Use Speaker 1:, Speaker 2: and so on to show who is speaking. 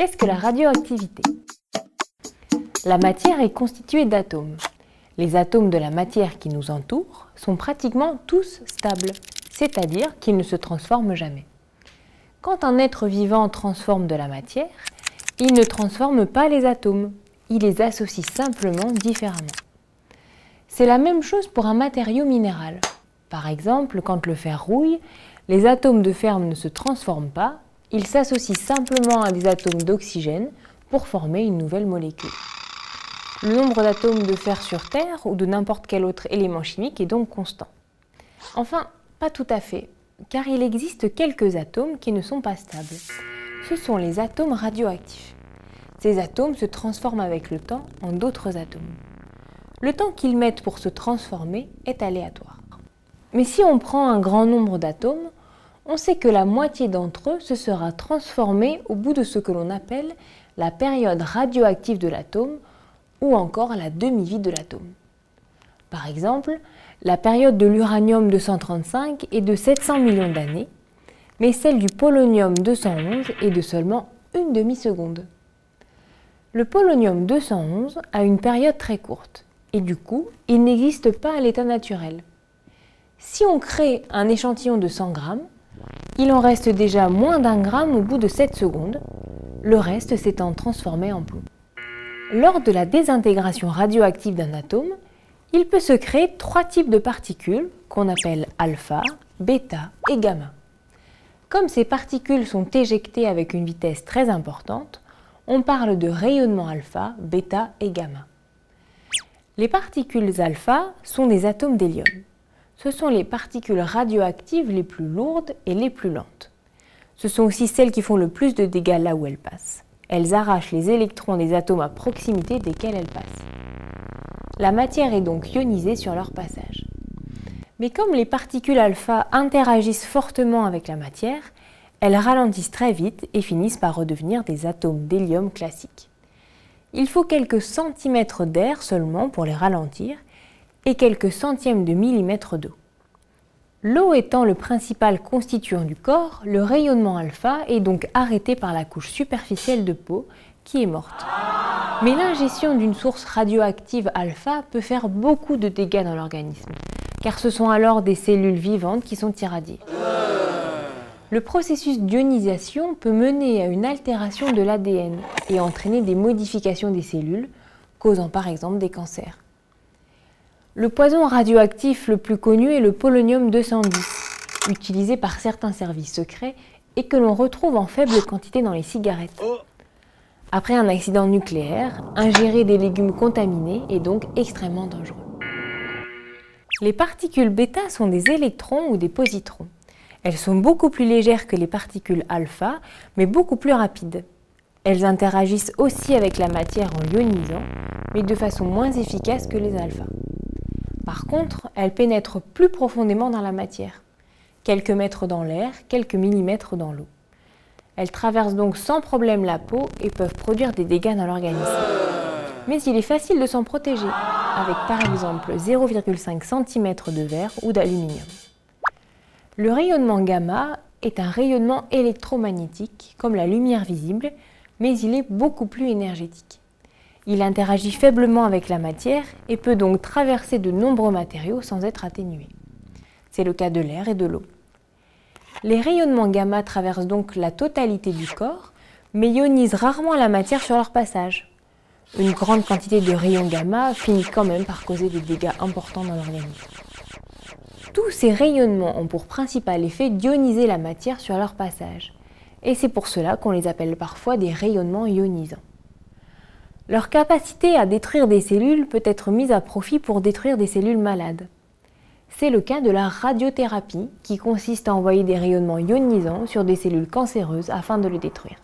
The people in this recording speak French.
Speaker 1: Qu'est-ce que la radioactivité? La matière est constituée d'atomes. Les atomes de la matière qui nous entoure sont pratiquement tous stables, c'est-à-dire qu'ils ne se transforment jamais. Quand un être vivant transforme de la matière, il ne transforme pas les atomes, il les associe simplement différemment. C'est la même chose pour un matériau minéral. Par exemple, quand le fer rouille, les atomes de fer ne se transforment pas, ils s'associent simplement à des atomes d'oxygène pour former une nouvelle molécule. Le nombre d'atomes de fer sur Terre ou de n'importe quel autre élément chimique est donc constant. Enfin, pas tout à fait, car il existe quelques atomes qui ne sont pas stables. Ce sont les atomes radioactifs. Ces atomes se transforment avec le temps en d'autres atomes. Le temps qu'ils mettent pour se transformer est aléatoire. Mais si on prend un grand nombre d'atomes, on sait que la moitié d'entre eux se sera transformée au bout de ce que l'on appelle la période radioactive de l'atome ou encore la demi-vie de l'atome. Par exemple, la période de l'uranium-235 est de 700 millions d'années, mais celle du polonium-211 est de seulement une demi-seconde. Le polonium-211 a une période très courte, et du coup, il n'existe pas à l'état naturel. Si on crée un échantillon de 100 grammes, il en reste déjà moins d'un gramme au bout de 7 secondes, le reste s'étant transformé en plomb. Lors de la désintégration radioactive d'un atome, il peut se créer trois types de particules qu'on appelle alpha, bêta et gamma. Comme ces particules sont éjectées avec une vitesse très importante, on parle de rayonnement alpha, bêta et gamma. Les particules alpha sont des atomes d'hélium ce sont les particules radioactives les plus lourdes et les plus lentes. Ce sont aussi celles qui font le plus de dégâts là où elles passent. Elles arrachent les électrons des atomes à proximité desquels elles passent. La matière est donc ionisée sur leur passage. Mais comme les particules alpha interagissent fortement avec la matière, elles ralentissent très vite et finissent par redevenir des atomes d'hélium classiques. Il faut quelques centimètres d'air seulement pour les ralentir, et quelques centièmes de millimètre d'eau. L'eau étant le principal constituant du corps, le rayonnement alpha est donc arrêté par la couche superficielle de peau qui est morte. Mais l'ingestion d'une source radioactive alpha peut faire beaucoup de dégâts dans l'organisme, car ce sont alors des cellules vivantes qui sont irradiées. Le processus d'ionisation peut mener à une altération de l'ADN et entraîner des modifications des cellules, causant par exemple des cancers. Le poison radioactif le plus connu est le polonium-210, utilisé par certains services secrets et que l'on retrouve en faible quantité dans les cigarettes. Après un accident nucléaire, ingérer des légumes contaminés est donc extrêmement dangereux. Les particules bêta sont des électrons ou des positrons. Elles sont beaucoup plus légères que les particules alpha, mais beaucoup plus rapides. Elles interagissent aussi avec la matière en l'ionisant, mais de façon moins efficace que les alphas. Par contre, elles pénètrent plus profondément dans la matière, quelques mètres dans l'air, quelques millimètres dans l'eau. Elles traversent donc sans problème la peau et peuvent produire des dégâts dans l'organisme. Mais il est facile de s'en protéger, avec par exemple 0,5 cm de verre ou d'aluminium. Le rayonnement gamma est un rayonnement électromagnétique, comme la lumière visible, mais il est beaucoup plus énergétique. Il interagit faiblement avec la matière et peut donc traverser de nombreux matériaux sans être atténué. C'est le cas de l'air et de l'eau. Les rayonnements gamma traversent donc la totalité du corps, mais ionisent rarement la matière sur leur passage. Une grande quantité de rayons gamma finit quand même par causer des dégâts importants dans l'organisme. Tous ces rayonnements ont pour principal effet d'ioniser la matière sur leur passage. Et c'est pour cela qu'on les appelle parfois des rayonnements ionisants. Leur capacité à détruire des cellules peut être mise à profit pour détruire des cellules malades. C'est le cas de la radiothérapie qui consiste à envoyer des rayonnements ionisants sur des cellules cancéreuses afin de les détruire.